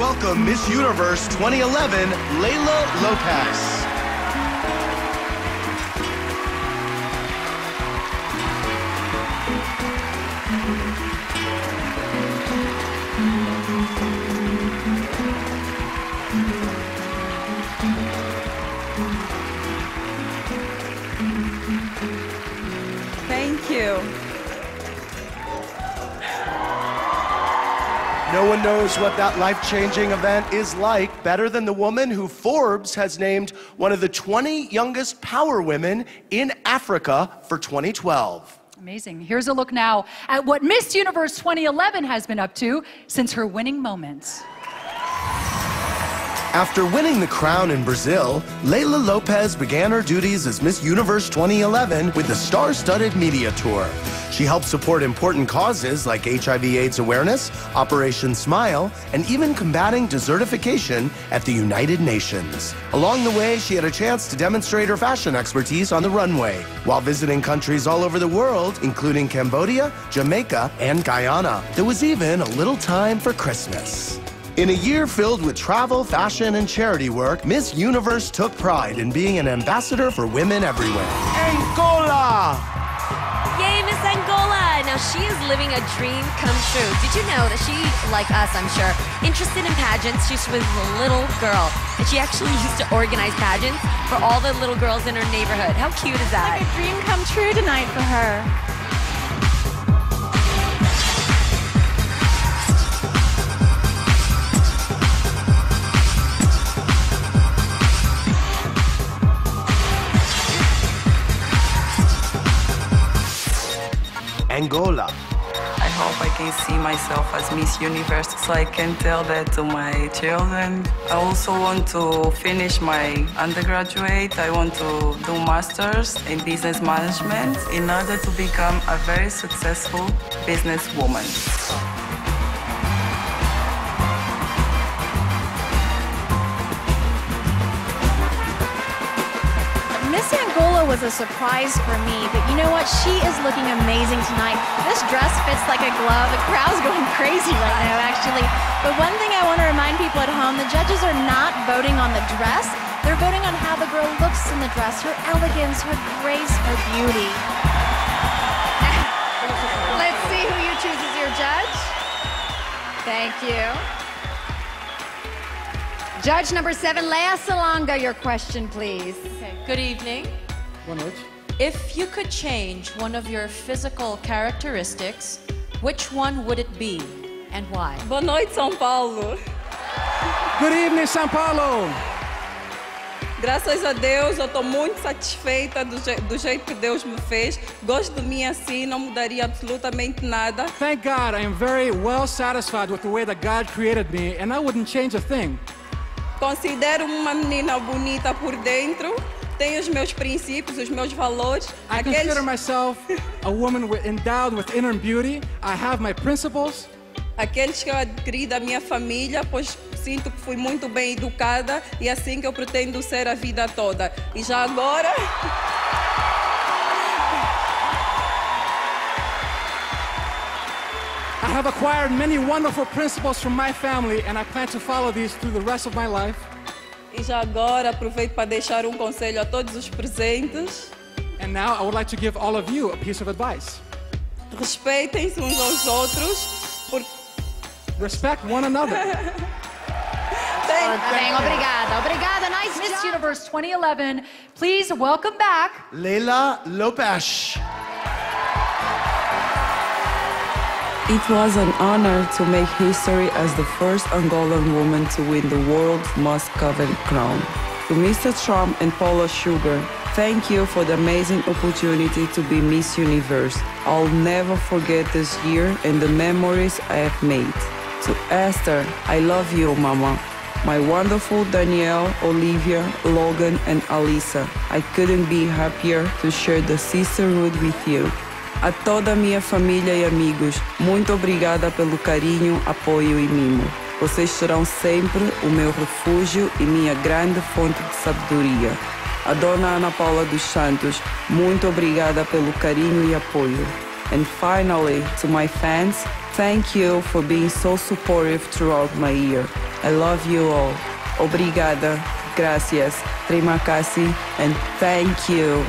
welcome Miss Universe 2011, Leila Lopes. Thank No one knows what that life changing event is like better than the woman who Forbes has named one of the 20 youngest power women in Africa for 2012. Amazing. Here's a look now at what Miss Universe 2011 has been up to since her winning moments. After winning the crown in Brazil, Leila Lopes began her duties as Miss Universe 2011 with the star studded media tour. She helped support important causes like HIV/AIDS awareness, Operation Smile, and even combating desertification at the United Nations. Along the way, she had a chance to demonstrate her fashion expertise on the runway while visiting countries all over the world, including Cambodia, Jamaica, and Guyana. There was even a little time for Christmas. In a year filled with travel, fashion, and charity work, Miss Universe took pride in being an ambassador for women everywhere. Angola! Yay, Miss Angola! Now she is living a dream come true. Did you know that she, like us, I'm sure, interested in pageants? She was a little girl, and she actually used to organize pageants for all the little girls in her neighborhood. How cute is that? Like a dream come true tonight for her. Angola. I hope I can see myself as Miss Universe so I can tell that to my children. I also want to finish my undergraduate. I want to do masters in business management in order to become a very successful businesswoman. Was a surprise for me, but you know what? She is looking amazing tonight. This dress fits like a glove. The crowd's going crazy right now, actually. But one thing I want to remind people at home the judges are not voting on the dress, they're voting on how the girl looks in the dress, her elegance, her grace, her beauty. Let's see who you choose as your judge. Thank you. Judge number seven, Lea Salonga, your question, please. Okay, good evening. Boa noite. If you could change one of your physical characteristics, which one would it be and why? Boa noite, São Paulo. Good evening, São Paulo. Graças a Deus, eu estou muito satisfeita do, je do jeito que Deus me fez. Gosto de mim assim, não mudaria absolutamente nada. Thank God I am very well satisfied with the way that God created me, and I wouldn't change a thing. Considero uma menina bonita por dentro. Tenho os meus princípios, os meus valores. I consider myself a woman with, endowed with inner beauty. I have my principles. aqueles que eu adquiri da minha família, pois sinto que fui muito bem educada e assim que eu pretendo ser a vida toda. E já agora. I have acquired many wonderful principles from my family, and I plan to follow these through the rest of my life. E já agora aproveito para deixar um conselho a todos os presentes. And now I would like to give all of you a piece of advice. Respeitem-se uns aos outros, porque Respect one another. Tá bem, obrigada. Obrigada, nice Miss Universe 2011. Please welcome back Leila Lopes. It was an honor to make history as the first Angolan woman to win the world's most coveted crown. To Mr. Trump and Paula Shugart, thank you for the amazing opportunity to be Miss Universe. I'll never forget this year and the memories I have made. To Esther, I love you, Mama. My wonderful Danielle, Olivia, Logan, and Alyssa. I couldn't be happier to share the sisterhood with you. A toda a minha família e amigos, muito obrigada pelo carinho, apoio e mimo. Vocês serão sempre o meu refúgio e minha grande fonte de sabedoria. A dona Ana Paula dos Santos, muito obrigada pelo carinho e apoio. And finally, to my fans, thank you for being so supportive throughout my year. I love you all. Obrigada, gracias, terima and thank you.